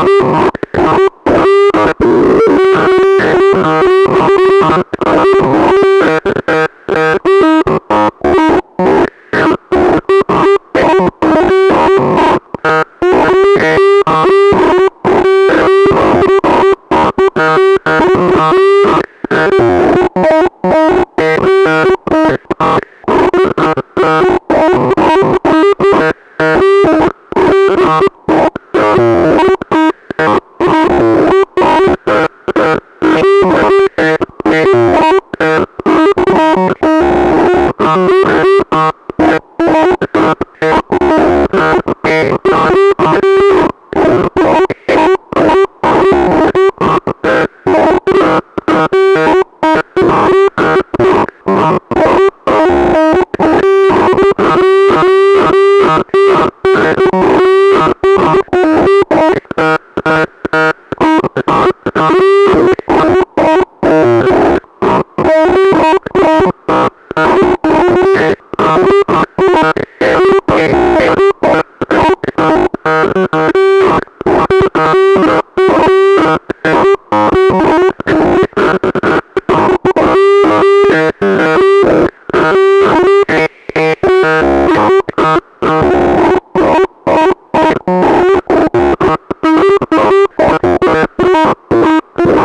Oh, Uh...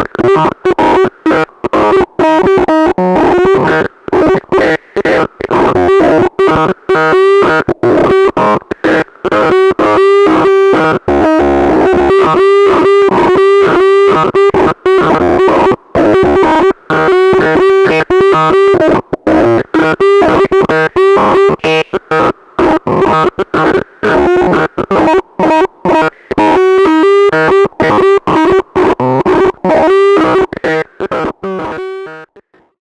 Ah!